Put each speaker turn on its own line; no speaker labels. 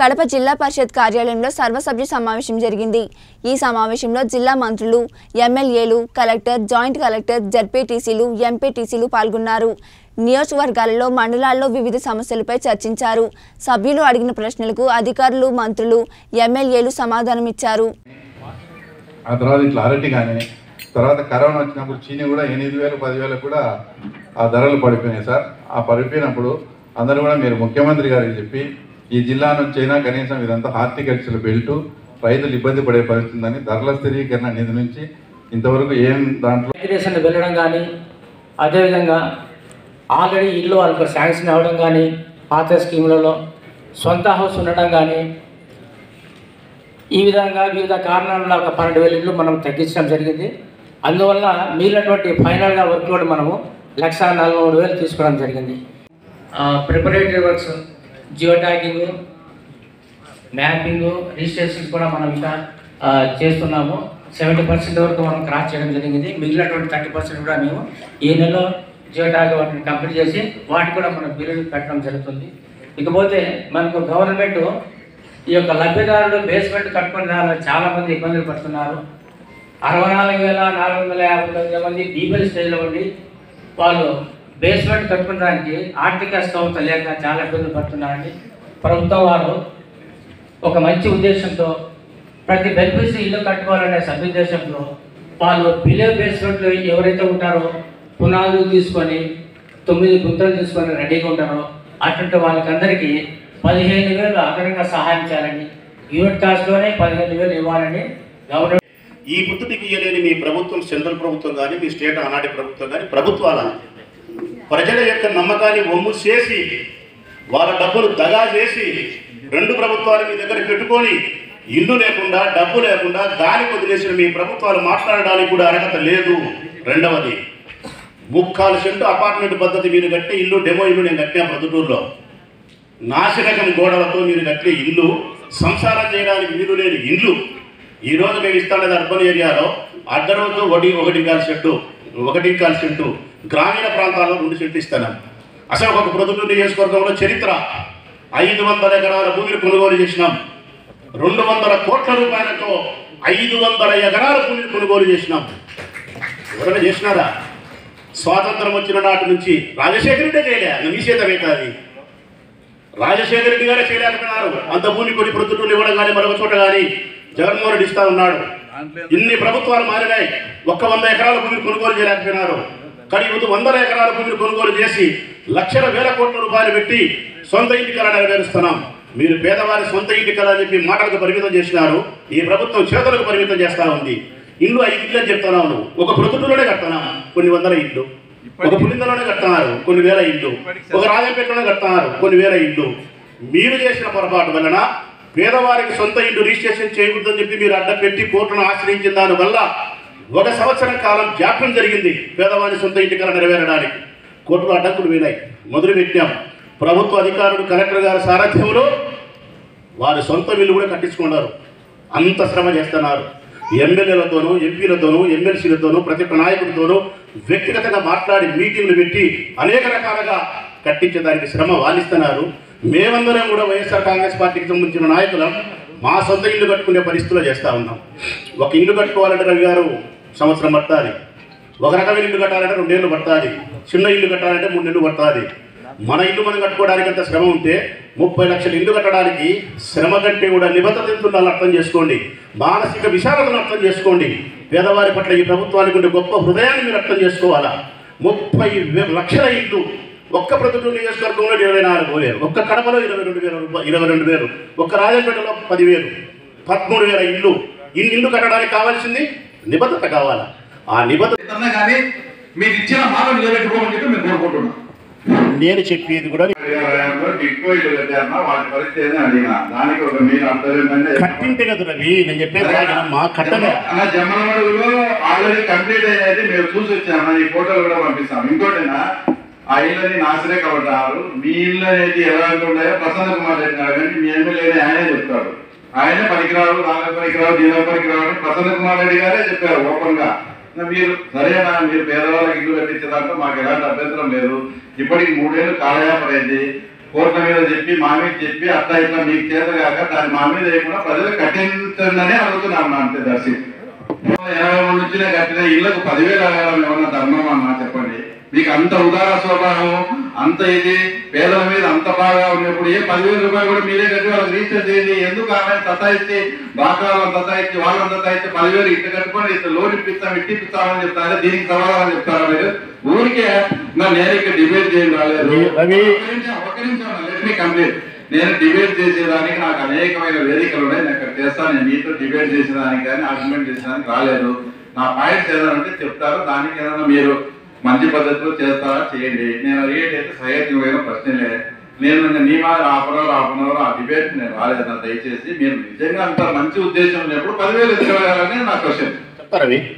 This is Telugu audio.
కడప జిల్లా పరిషత్ కార్యాలయంలో సర్వసభ్య సమావేశం జరిగింది. ఈ సమావేశంలో జిల్లా మంత్రులు ఎమ్మెల్యేలు కలెక్టర్ జాయింట్ కలెక్టర్ జడ్పీటీసీలు ఎంపీటీసీలు పాల్గొన్నారు. నియోజకవర్గాలలో మండలాల్లో వివిధ సమస్యలపై చర్చించారు. సభ్యులు అడిగిన ప్రశ్నలకు అధికారులు మంత్రులు ఎమ్మెల్యేలు సమాధానం ఇచ్చారు
ఆ తర్వాత ఇట్లా అరటి కానీ తర్వాత కరోనా వచ్చినప్పుడు చీని కూడా ఎనిమిది వేలు పదివేలు కూడా ఆ ధరలు పడిపోయినాయి సార్. ఆ పడిపోయినప్పుడు అందరూ కూడా మీరు ముఖ్యమంత్రి గారికి చెప్పి ఈ జిల్లా నుంచి అయినా కనీసం ఇదంతా హార్టికల్చర్ బెల్ట్ రైతులు ఇబ్బంది పడే పరిస్థితి ఉందని ధరల స్థిరీకరణ నిధి నుంచి ఇంతవరకు ఏం దాంట్లో
మైగ్రేషన్ వెళ్ళడం కానీ అదేవిధంగా ఆల్రెడీ ఇల్లు వాళ్ళకు శాంక్షన్ అవ్వడం కానీ పాత స్కీములలో సొంత హౌస్ ఉండడం కానీ ఈ విధంగా వివిధ కారణాల వల్ల ఒక పన్నెండు వేల ఇల్లు మనం తగ్గించడం జరిగింది. అందువల్ల మిగిలినటువంటి ఫైనల్గా వర్క్ మనము లక్ష నలభై మూడు వేలు తీసుకోవడం జరిగింది. Preparatory works geo tagging mapping registrations కూడా మనం ఇంకా చేస్తున్నాము. సెవెంటీ పర్సెంట్ వరకు మనం క్రాస్ చేయడం జరిగింది. మిగిలినటువంటి థర్టీ పర్సెంట్ కూడా మేము ఈ నెలలో జియో ట్యాగ్ వాటిని కంప్లీట్ చేసి వాటికి కూడా మనం బిల్లులు పెట్టడం జరుగుతుంది. ఇకపోతే మనకు గవర్నమెంట్ ఈ యొక్క లబ్ధిదారులు బేస్మెంట్ కట్టుకుని దానిలో చాలామంది ఇబ్బందులు పడుతున్నారు. అరవై నాలుగు వేల నాలుగు వందల యాభై తొమ్మిది మంది బీపీఎల్ స్టేజ్లో ఉండి వాళ్ళు బేస్మెంట్ కట్టుకోవడానికి ఆర్థిక స్థోమత లేక చాలా ఇబ్బంది పడుతున్నారండి ప్రభుత్వం వారు ఒక మంచి ఉద్దేశంతో ప్రతి బెనిఫిషరీ ఇల్లు కట్టుకోవాలనే సదుద్దేశంలో వాళ్ళు బిలో బేస్మెంట్లో ఎవరైతే ఉంటారో పునాదులు తీసుకొని తొమ్మిది గుంతలు తీసుకొని రెడీగా ఉంటారో అటువంటి వాళ్ళకందరికీ పదిహేను వేలు అదనంగా సహాయం చేయాలని యూనిట్ కాస్ట్లోనే పదిహేను వేలు ఇవ్వాలని గవర్నమెంట్
ఈ గుర్తుటికి ఇయ్యలేని మీ ప్రభుత్వం సెంట్రల్ ప్రభుత్వం కానీ మీ స్టేట్ ఆనాటి ప్రభుత్వం కానీ ప్రభుత్వాల ప్రజల యొక్క నమ్మకాన్ని ఒమ్ము చేసి వాళ్ళ డబ్బులు దగా చేసి రెండు ప్రభుత్వాలు మీ దగ్గర పెట్టుకొని ఇల్లు లేకుండా డబ్బు లేకుండా గాలి వదిలేసిన మీ ప్రభుత్వాలు మాట్లాడడానికి కూడా అర్హత లేదు. రెండవది ముక్కాలు సెంటు అపార్ట్మెంట్ పద్ధతి మీరు కట్టే ఇల్లు డెమో ఇల్లు నేను కట్టినా ప్రొద్దుటూరులో. నాశనకం గోడలతో మీరు కట్టే ఇల్లు సంసారం చేయడానికి వీలు లేని ఇల్లు. ఈ రోజు మేము ఇస్తానది అర్బన్ ఏరియాలో అర్ధరోజు ఒకటి ఒకటి కాల్ సెంటు ఒకటి కాల్ సెంటు గ్రామీణ ప్రాంతాల్లో రెండు సెట్లు ఇస్తాను అసలు ఒక ప్రొద్దుటూరు నియోజకవర్గంలో చరిత్ర. ఐదు వందల ఎకరాల భూమిని కొనుగోలు చేసినాం. రెండు వందల కోట్ల రూపాయలతో ఐదు వందల ఎకరాల భూమిని కొనుగోలు చేసినాం. ఎవరైనా చేసినారా? స్వాతంత్రం వచ్చిన నాటి నుంచి రాజశేఖర రెడ్డి చేయలే ఇంకా మీ చేత అవుతుంది రాజశేఖర రెడ్డి గారే చేయలేకపోయినారు. అంత భూమి కొన్ని ప్రొద్దుటూళ్ళు ఇవ్వడం కానీ మరొక చోట కానీ జగన్మోహన్ రెడ్డి ఇస్తా ఉన్నాడు. ఇన్ని ప్రభుత్వాలు మారినాయి. ఒక్క వంద ఎకరాల భూమిని కొనుగోలు చేయలేకపోయినారు. కానీ ఇప్పుడు వందల ఎకరాల భూమిని కొనుగోలు చేసి లక్షల వేల కోట్ల రూపాయలు పెట్టి సొంత ఇంటి కళ నెరవేరుస్తున్నాం. మీరు పేదవారి సొంత ఇంటి కళ అని చెప్పి మాటలకు పరిమితం చేసినారు. ఈ ప్రభుత్వం చేతులకు పరిమితం చేస్తా ఉంది. ఇల్లు ఐదు ఇల్లు అని చెప్తున్నావు నువ్వు. ఒక ప్రొద్దుటూరులోనే కడుతున్నాం. కొన్ని వందల ఇల్లు. ఒక పులిందలోనే కడుతున్నారు. కొన్ని వేల ఇల్లు. ఒక రాజంపేటలోనే కడుతున్నారు. కొన్ని వేల ఇల్లు. మీరు చేసిన పొరపాటు వలన పేదవారికి సొంత ఇల్లు రిజిస్ట్రేషన్ చేయకూడదని చెప్పి మీరు అడ్డపెట్టి కోర్టును ఆశ్రయించిన దాని వల్ల ఒక సంవత్సరం కాలం జాప్యం జరిగింది. పేదవాడి సొంత ఇంటికల నెరవేరడానికి. కోర్టులో అడ్డంకులు వినాయి మొదలు పెట్టాం. ప్రభుత్వ అధికారులు కలెక్టర్ గారి సారథ్యంలో వారి సొంత వీళ్ళు కూడా కట్టించుకున్నారు. అంత శ్రమ చేస్తున్నారు. ఎమ్మెల్యేలతోనూ ఎంపీలతోనూ ఎమ్మెల్సీలతోనూ ప్రతి ఒక్క నాయకుడితోనూ వ్యక్తిగతంగా మాట్లాడి మీటింగ్లు పెట్టి అనేక రకాలుగా కట్టించడానికి శ్రమ వాలిస్తున్నారు. మేమందరం కూడా వైఎస్ఆర్ కాంగ్రెస్ పార్టీకి సంబంధించిన నాయకులం మా సొంత ఇల్లు కట్టుకునే పరిస్థితుల్లో చేస్తూ ఉన్నాం. ఒక ఇల్లు కట్టుకోవాలంటే రవి గారు సంవత్సరం పడుతుంది. ఒక రకమైన ఇల్లు కట్టాలంటే రెండేళ్ళు పడుతుంది. చిన్న ఇల్లు కట్టాలంటే మూడు నెలలు పడుతుంది. మన ఇల్లు మనం కట్టుకోవడానికి అంత శ్రమ ఉంటే ముప్పై లక్షల ఇల్లు కట్టడానికి శ్రమ కంటే కూడా నిబద్ధత ఎంత అర్థం చేసుకోండి. మానసిక విశాలతను అర్థం చేసుకోండి. పేదవారి పట్ల ఈ ప్రభుత్వానికి ఉండే గొప్ప హృదయాన్ని మీరు అర్థం చేసుకోవాలా? ముప్పై లక్షల ఇల్లు ఒక్క ప్రతిటూరు నియోజకవర్గంలో ఇరవై నాలుగు వేలు ఒక్క కడపలో ఇరవై రెండు వేల రూపాయలు ఇరవై రెండు వేలు ఒక్క రాజంపేటలో పదివేలు పదమూడు వేల ఇల్లు. ఇన్ని ఇల్లు కట్టడానికి కావాల్సింది నిబద్ధత కావాలా? ఆ నిబద్ధత
కానీ మీరు ఇచ్చిన మాట నిలబెట్టుకోమని చెప్పి మేము కోరుకుంటున్నాం.
నేను చెప్పేది కూడా కట్టింటే కదా రవి నేను చెప్పేది మా
అన్న జమ్మలమడుగులో ఆల్రెడీ కంప్లీట్ అయ్యేది మేము చూసి వచ్చాము. ఈ ఫోటోలు కూడా పంపిస్తాం ఇంకోటినా? ఆ ఇల్లని నాశనే కబడ్డారు మీ ఇల్లు అనేది ఎలా ఉంటాయో ప్రసన్న కుమార్ రెడ్డి గారు మీ ఎమ్మెల్యే ఆయనే చెప్తాడు. ఆయనే పనికిరాడు నాన్న పనికిరాడు దీని పనికిరాడు ప్రసన్న కుమార్ రెడ్డి గారే చెప్పారు ఓపెన్గా మీరు సరేనా మీరు పేదవాళ్ళకి ఇల్లు కట్టించే దాంట్లో మాకు ఎలాంటి అభ్యంతరం లేదు. ఇప్పటికి మూడేళ్ళు కాలయాపన అయింది. కోట్ల మీద చెప్పి మా మీద చెప్పి అట్లా ఇట్లా మీకు చేతగాక దాన్ని మా మీద వేయకుండా ప్రజలు కట్టించండి అడుగుతున్నాను అంతే దర్శి. ఎనభై మూడు నుంచి కట్టిన ఇళ్ళకు పదివేలు అడగడం ఏమన్నా ధర్మం అన్నా చెప్పండి. మీకు అంత ఉదార స్వభావం అంత ఇది పేదల మీద అంత బాగా ఉన్నప్పుడు ఏ పదివేల రూపాయలు కూడా మీరే కట్టి వాళ్ళకి రీఛార్జ్ చేయండి. ఎందుకు ఆమె సతాయిచ్చి బాకాలను సతాయిచ్చి వాళ్ళని సతాయిచ్చి పదివేలు ఇట్లా కట్టుకొని ఇట్లా లోన్ ఇప్పిస్తాం ఇట్టిప్పిస్తామని చెప్తారు? దీనికి సమాధానం చెప్తారా మీరు? ఊరికే నా నేను ఇక్కడ డిబేట్ చేయడం రాలేదు నిమిషం, లెట్ మీ కంప్లీట్ నేను డిబేట్ చేసేదానికి నాకు అనేకమైన వేదికలు ఉన్నాయి. నేను ఇక్కడ చేస్తాను. నేను మీతో డిబేట్ చేసేదానికి కానీ ఆర్గ్యుమెంట్ చేసేదానికి రాలేదు. నా పాయింట్స్ ఏదైనా చెప్తారో. దానికి ఏదైనా మీరు మంచి పద్ధతిలో చేస్తారా? చేయండి. నేను అడిగేటైతే సహజమైన సహేతుకమైన ప్రశ్నలే నేను ఇంకా నీ మాట హాఫ్ ఆ డిబేట్ నేను రాలేదు. దయచేసి మీరు నిజంగా అంత మంచి ఉద్దేశం ఉన్నప్పుడు పదివేలు ఎత్తుకోవాలని నా క్వశ్చన్.
రవి.